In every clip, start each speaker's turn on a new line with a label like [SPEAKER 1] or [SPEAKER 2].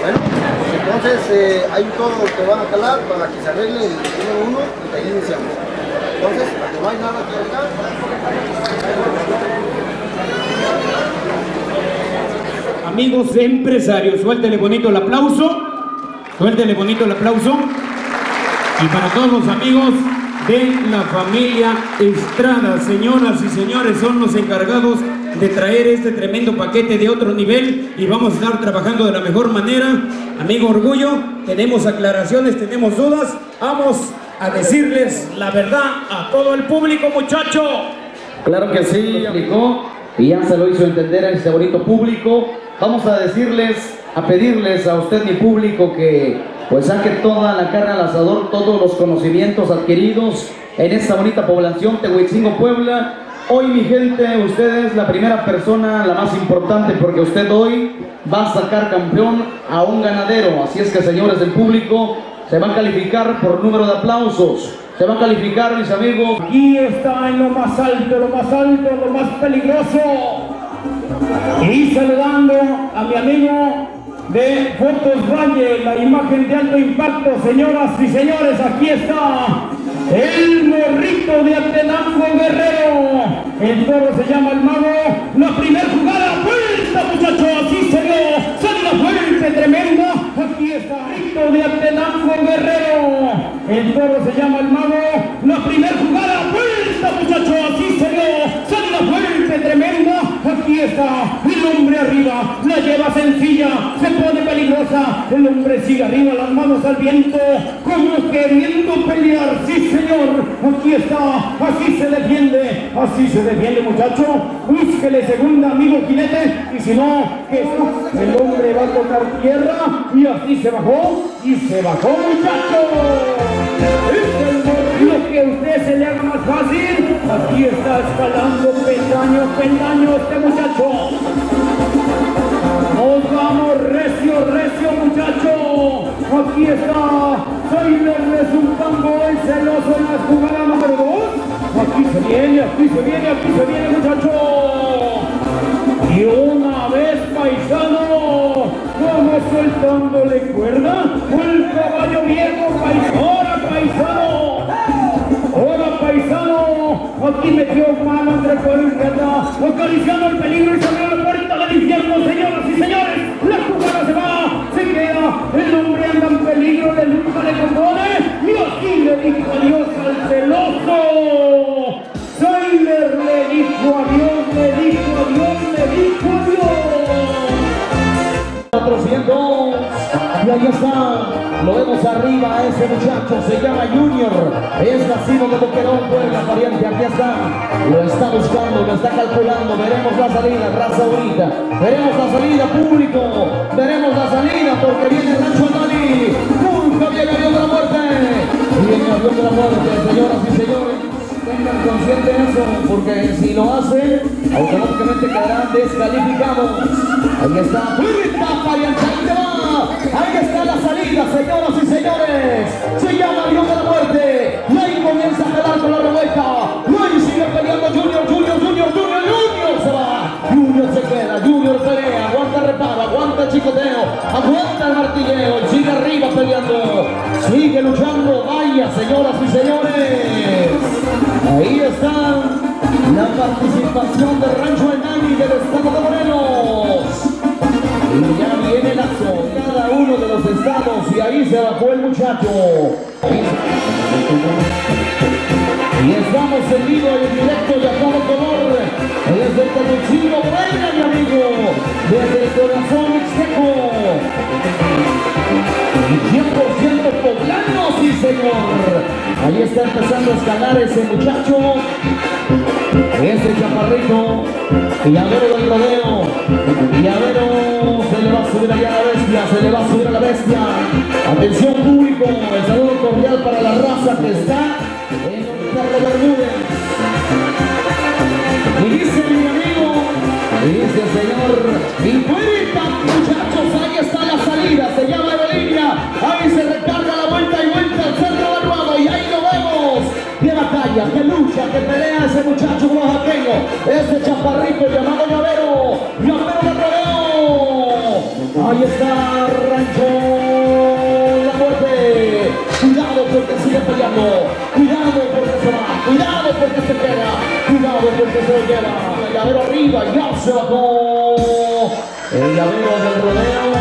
[SPEAKER 1] Bueno, entonces eh, hay todo que van a calar para que se arregle el número uno y de ahí iniciamos. Entonces, no hay nada que agregar.
[SPEAKER 2] Amigos empresarios, suéltele bonito el aplauso. Suéltele bonito el aplauso. Y para todos los amigos de la familia Estrada, señoras y señores, son los encargados de traer este tremendo paquete de otro nivel y vamos a estar trabajando de la mejor manera. Amigo Orgullo, tenemos aclaraciones, tenemos dudas. Vamos a decirles la verdad a todo el público, muchacho.
[SPEAKER 3] Claro que sí, aplicó y ya se lo hizo entender a este bonito público. Vamos a decirles, a pedirles a usted, mi público, que pues saque toda la carne al asador, todos los conocimientos adquiridos en esta bonita población Tehuitzingo, Puebla. Hoy, mi gente, usted es la primera persona, la más importante, porque usted hoy va a sacar campeón a un ganadero. Así es que, señores del público, se van a calificar por número de aplausos. Se van a calificar, mis amigos.
[SPEAKER 2] Aquí está en lo más alto, lo más alto, lo más peligroso. Y saludando a mi amigo de Fotos Valle, la imagen de alto impacto, señoras y señores, aquí está el morrito de Atenango Guerrero. El toro se llama el mago. La primera jugada, vuelta muchachos, así se dio. Salida fuerte, tremenda. Aquí está morrito de Atenango Guerrero. El toro se llama el mago. La primera jugada, vuelta muchachos, así se dio. Salida fuerte, tremenda. Aquí está el hombre arriba, la lleva sencilla, se pone El hombre sigue arriba, las manos al viento, como queriendo pelear. Sí, señor, aquí está, así se defiende, así se defiende, muchacho. Búsquele segunda, amigo jinete, y si no, que el hombre va a tocar tierra y así se bajó y se bajó, muchacho. Lo que a usted se le haga más fácil, aquí está escalando peldaño, peldaño este muchacho. Vamos recio, recio muchacho. Aquí está. Soy resultando el celoso en la jugada número dos. Aquí se viene, aquí se viene, aquí se viene muchacho. Y una vez paisano, vamos soltándole cuerda. El caballo viejo paisano, ahora paisano. Ahora paisano, aquí metió mano entre izquierda, acariciando el peligro y salió la puerta del infierno, señoras y señores. La jugada se va, se queda, el hombre anda en peligro, le nunca le compone, y aquí le dijo adiós al celoso. Sailer le dijo adiós, le dijo adiós, le dijo adiós.
[SPEAKER 3] 400 y ahí está, lo vemos arriba a ese muchacho, se llama Junior, es nacido de Boquerón, Puebla, pariente, aquí está, lo está buscando, lo está calculando, veremos la salida, raza bonita, veremos la salida, público, veremos la salida, porque viene Rancho Andali, nunca viene de la muerte, y porque si lo hacen, automáticamente quedarán descalificados. Ahí está, ahí está la salida, señoras y señores. Se llama de la Muerte. Comienza a con la sigue peleando Junior, Junior, Junior, Junior, Junior se va. Junior se queda, Junior pelea, aguanta reparo, aguanta chicoteo, aguanta el martilleo, y sigue arriba peleando, sigue luchando, vaya señoras y señores. Ahí está la participación de Rancho Enani del estado de Morelos. Y ya viene la cada uno de los estados, y ahí se bajó el muchacho. Y estamos en vivo y en directo y a todo color. Desde el Temuchino, Reina, mi amigo. Desde el corazón mixteco. Y 100% poblano, sí señor. Ahí está empezando a escalar ese muchacho. Ese chaparrito. Y a ver del rodeo. Y a ver, se le va a subir allá a la bestia. Se le va a subir a la bestia. Atención público. El saludo cordial para la raza que está el que arriba, ya se bajó, el llavero del rodeo,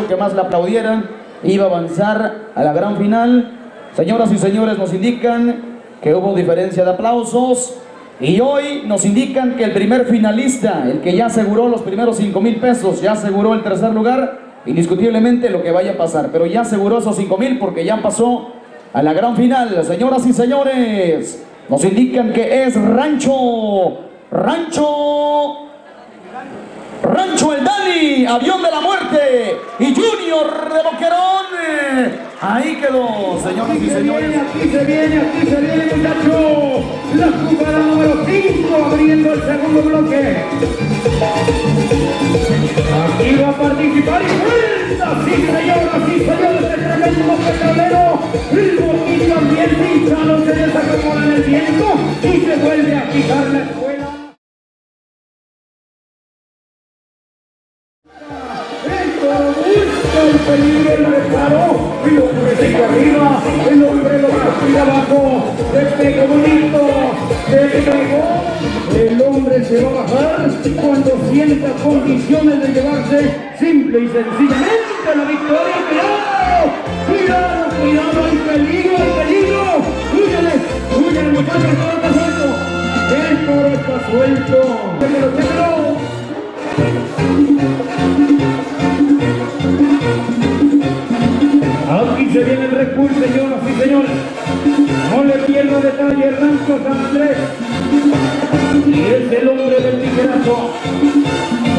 [SPEAKER 3] el que más la aplaudiera, iba a avanzar a la gran final, señoras y señores nos indican que hubo diferencia de aplausos, y hoy nos indican que el primer finalista, el que ya aseguró los primeros 5 mil pesos, ya aseguró el tercer lugar, indiscutiblemente lo que vaya a pasar, pero ya aseguró esos 5 mil porque ya pasó a la gran final. Señoras y señores, nos indican que es Rancho, Rancho, Rancho El Dani, Avión de la Muerte y Junior de. Ahí quedó, señoras y
[SPEAKER 2] Se viene,
[SPEAKER 3] señores.
[SPEAKER 2] aquí se viene, aquí se viene, muchachos. La jugada número 5 abriendo el segundo bloque. Aquí va a participar y vuelta, sí señoras y señores, el tremendo petrolero. El boquillo ambiente hinchado se desacomoda en el viento y se vuelve a quitar la escuela. El el hombre lo abajo, bonito. El hombre se va a bajar cuando sienta condiciones de llevarse simple y sencillamente la victoria. ¡Cuidado! ¡Cuidado, cuidado! ¡Hay peligro, hay peligro! ¡Húyale! ¡Húyale, muchachos! El toro está suelto. El toro está suelto. Se viene el recurso, señoras y señores. No le pierdo detalle, Rancho San Andrés. Y es el hombre del tijerazo.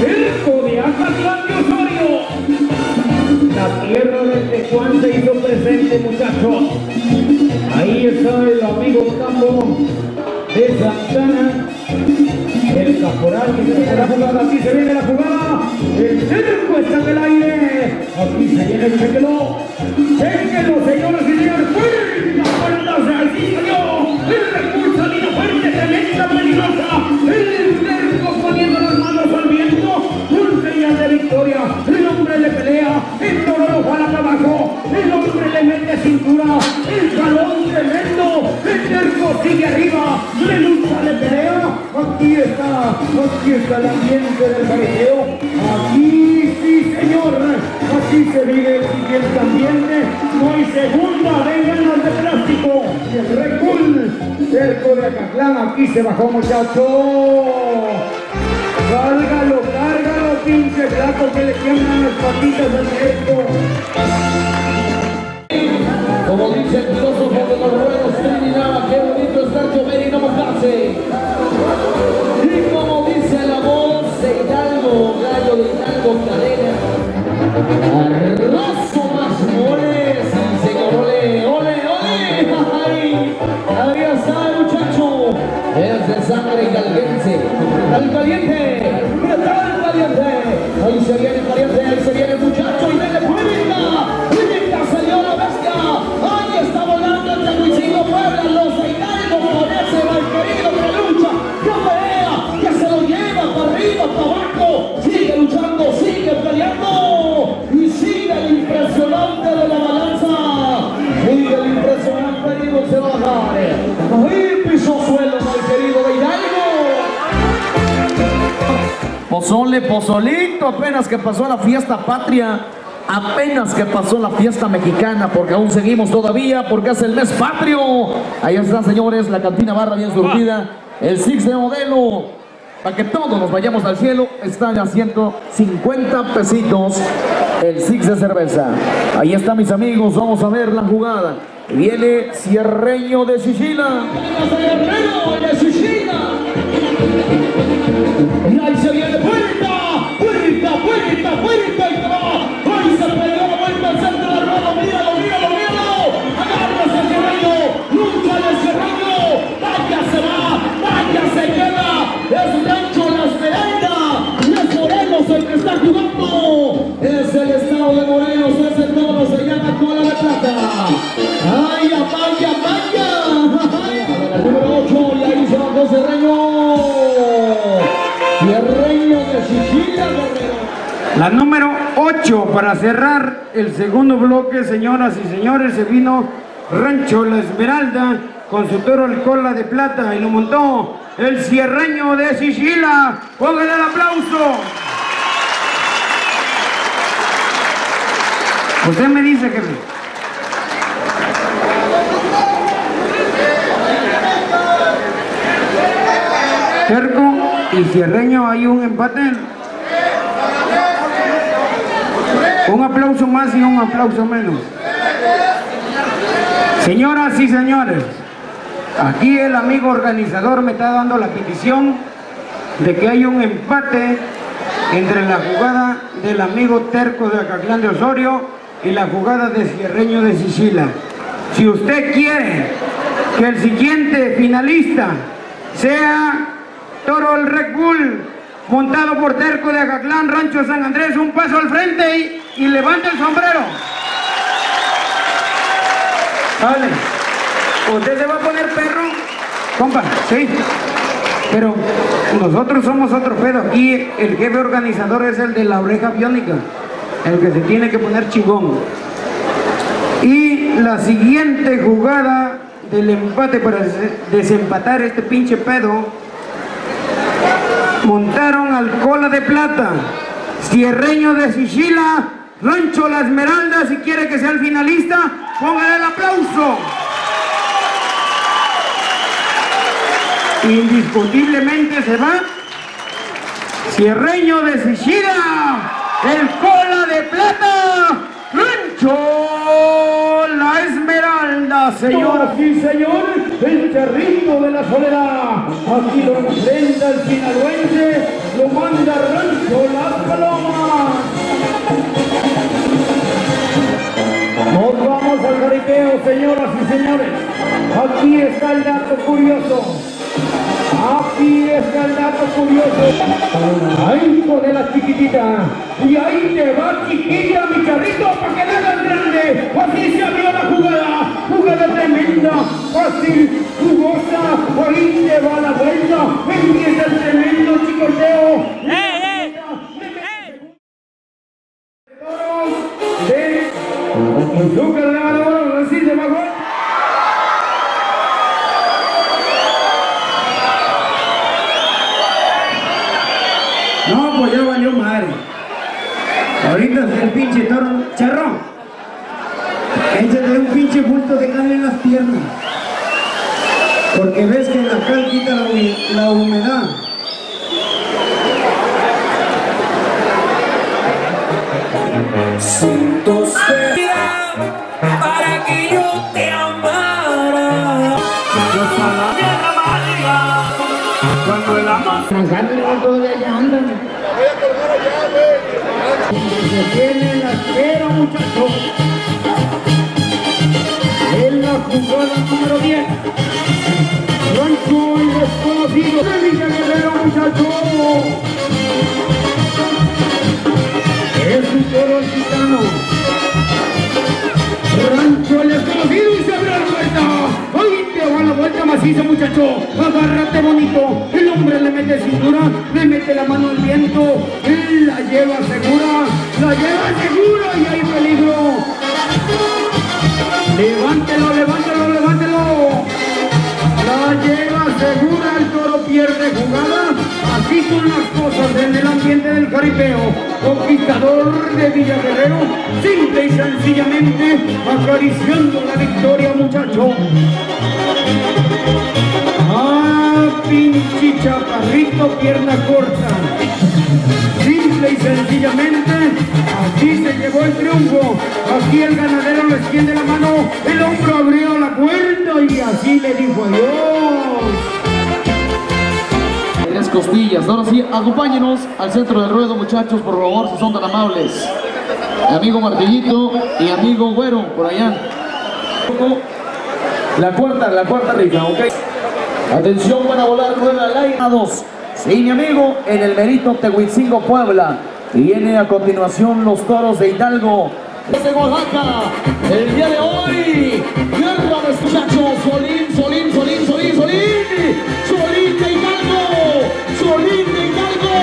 [SPEAKER 2] El Acatlán de Osorio. La tierra de Tecuán se hizo presente, muchachos. Ahí está el amigo Campo de Santana. El caporal que se viene la jugada, aquí se viene la jugada. El cerco está en el aire. Aquí se viene el. Chequelo, El toro para abajo. El hombre le mete cintura. El jalón tremendo. El cerco sigue arriba. Le lucha, le pelea. Aquí está, aquí está el ambiente del baileo. Aquí sí, señor. Aquí se vive el siguiente ambiente. No hay segunda, vengan los de plástico. El Red Bull, cerco de Acatlán, aquí se bajó, muchacho. Cárgalo,
[SPEAKER 3] Como dice el filósofo de los ruedos Trinidad, qué bonito estar llover y no mojarse. Y como dice la voz de Hidalgo, gallo de Hidalgo, cadena. Arraso más mole, sí señor, ole, ole, ole. Ay, ahí está muchacho. Es de sangre galguense. Al caliente, Pozole, pozolito, apenas que pasó la fiesta patria, apenas que pasó la fiesta mexicana, porque aún seguimos todavía, porque es el mes patrio. Ahí está, señores, la cantina barra bien surtida, el Six de modelo, para que todos nos vayamos al cielo, están a 150 pesitos el Six de cerveza. Ahí está, mis amigos, vamos a ver la jugada. Viene Cierreño de Chichila. Cierreño de Chichila. Y ahí se viene puerta, puerta, puerta, puerta y va. Ahí se pegó la vuelta al centro del ruedo. Míralo, míralo, míralo. Agárrese el cerreño. Lucha el cerreño. Vaya se va, vaya se queda. Es Rancho La Esmeralda. Y es Morelos el que está jugando. Es el estado de Morelos. Ese toro se llama Cola de Plata. Ay, vaya.
[SPEAKER 2] La número 8 para cerrar el segundo bloque, señoras y señores, se vino Rancho La Esmeralda con su toro el cola de plata y lo montó el cierreño de Sicila. Póngale el aplauso. Usted me dice que... Cerco y Cierreño hay un empate. Un aplauso más y un aplauso menos. Señoras y señores, aquí el amigo organizador me está dando la petición de que hay un empate entre la jugada del amigo terco de Acatlán de Osorio y la jugada de Cierreño de Sicila. Si usted quiere que el siguiente finalista sea Toro el Red montado por Terco de Acatlán, Rancho San Andrés, un paso al frente y, y levanta el sombrero. Vale. ¿Usted se va a poner perro? Compa, sí. Pero nosotros somos otro pedo. Aquí el jefe organizador es el de la oreja biónica, el que se tiene que poner chingón. Y la siguiente jugada del empate para desempatar este pinche pedo montaron al cola de plata, cierreño de Sicila, Rancho La Esmeralda, si quiere que sea el finalista, póngale el aplauso. Indiscutiblemente se va Cierreño de Sicila, el cola de plata, Rancho La Esmeralda, señoras y señores, el charrito de la soledad. Aquí lo enfrenta el sinaloense, lo manda Rancho Las Palomas. Nos vamos al jaripeo, señoras y señores. Aquí está el dato curioso. Aquí está el dato curioso. Ay, hijo de la chiquitita. Y ahí te va, chiquilla, mi carrito, para que la hagas grande. Así se abrió la jugada. Jugada tremenda, fácil, jugosa. Ahí te va la vuelta. Empieza el tremendo chicoteo.
[SPEAKER 4] ¡Eh, eh!
[SPEAKER 2] De Azúcar de Valor, así de bajo. No, pues ya valió madre. Ahorita es el pinche toro. Charrón. Échate un pinche bulto en las piernas. Porque ves que la cal quita la, humedad.
[SPEAKER 4] para que yo te amara. Cuando el amor
[SPEAKER 2] todavía ya andan. Se tiene la espera, muchachos. En la número 10. Rancho el desconocido de Villa Guerrero, muchachos. Es un toro gitano. Rancho el desconocido y se abre la puerta. Ahí te va la vuelta maciza, muchacho. Agárrate bonito. El hombre le mete cintura, le mete la mano al viento. Él la lleva segura, la lleva segura y hay peligro. Levántelo, levántelo, levántelo. La lleva segura, el toro pierde jugada. Así son las cosas en el ambiente del caripeo. Conquistador de Villa Guerrero, simple y sencillamente acariciando la victoria, muchacho. Ah, pinche chaparrito, pierna corta. Simple y sencillamente, así se llevó el triunfo. Aquí el ganadero le extiende la mano, el hombro abrió la puerta y así le dijo adiós.
[SPEAKER 3] Tres costillas. Ahora sí, acompáñenos al centro del ruedo, muchachos, por favor, si son tan amables. Mi amigo Martillito y amigo Güero, por allá. La cuarta, la cuarta rifa, ¿ok? Atención, van a volar rueda al aire. Sí, mi amigo, en el Merito Tehuicingo, Puebla. Viene a continuación los toros de Hidalgo. De Oaxaca, el día de hoy, guerra de muchachos, Solín, Solín, Solín, Solín, Solín, Solín de Hidalgo, Solín de Hidalgo,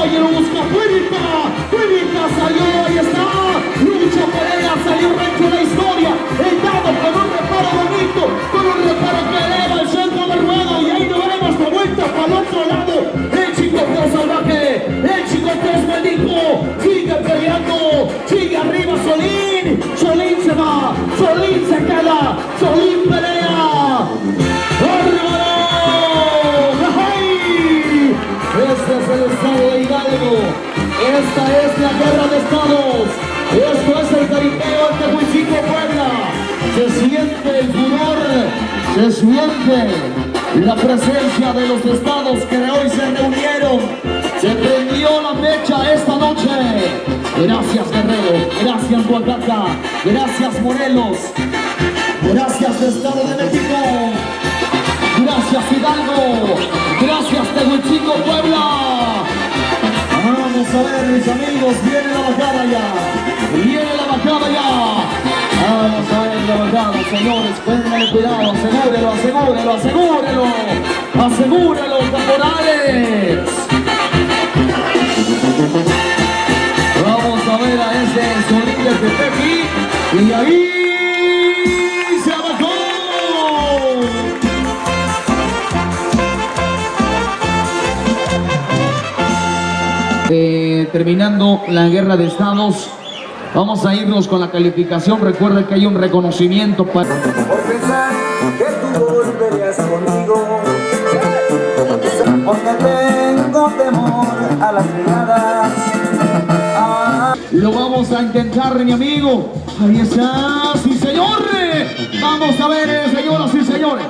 [SPEAKER 3] oye, lo busca Puerta, Puerta salió, ahí está, se siente la presencia de los estados que hoy se reunieron. Se prendió la mecha esta noche. Gracias Guerrero, gracias Oaxaca, gracias Morelos, gracias Estado de México. Gracias Hidalgo, gracias Tehuichico Puebla. Vamos a ver mis amigos, viene la bajada ya, viene la bajada ya. Vamos a la bajada, señores, pónganle cuidado, asegúrelo, asegúrelo, asegúrelo, asegúrelo, caporales. Vamos a ver a ese Solín de Tepeji y ahí se. Eh, terminando la guerra de estados, vamos a irnos con la calificación. Recuerda que hay un reconocimiento para...
[SPEAKER 5] por pensar que tú volverías conmigo. Porque tengo temor a las miradas. Ah,
[SPEAKER 3] Lo vamos a intentar, mi amigo. Ahí está, sí señor. Vamos a ver, eh, señoras y señores.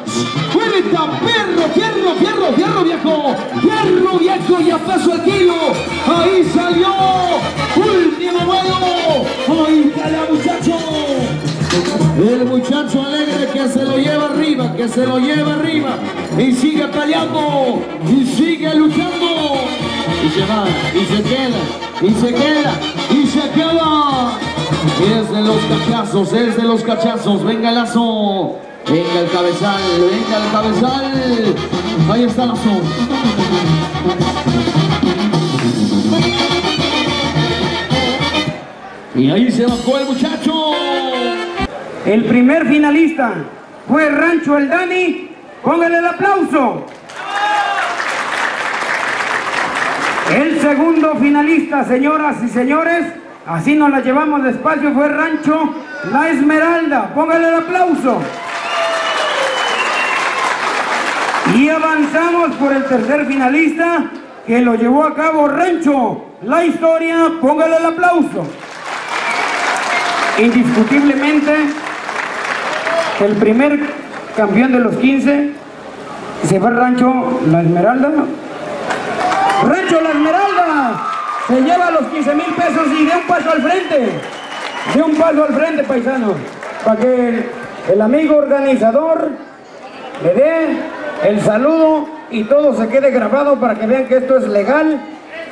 [SPEAKER 3] Cuenta, perro, fierro, fierro, fierro viejo. Fierro viejo y a peso el kilo. Ahí salió. Último vuelo. Ahí la muchacho. El muchacho alegre que se lo lleva arriba, que se lo lleva arriba y sigue peleando y sigue luchando y se va y se queda y se queda y se queda. Es de los cachazos, es de los cachazos. Venga el lazo, venga el cabezal, venga el cabezal. Ahí está el lazo. Y ahí se bajó el muchacho.
[SPEAKER 2] El primer finalista fue Rancho El Dani. Póngale el aplauso. El segundo finalista, señoras y señores, así nos la llevamos despacio, fue Rancho La Esmeralda. Póngale el aplauso. Y avanzamos por el tercer finalista que lo llevó a cabo Rancho La Historia. Póngale el aplauso. Indiscutiblemente, el primer campeón de los 15 se fue Rancho La Esmeralda. Rancho La Esmeralda se lleva los 15 mil pesos y de un paso al frente. De un paso al frente, paisano. Para que el, amigo organizador le dé el saludo y todo se quede grabado para que vean que esto es legal,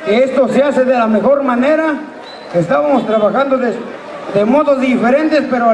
[SPEAKER 2] que esto se hace de la mejor manera. Estábamos trabajando de, de modos diferentes, pero al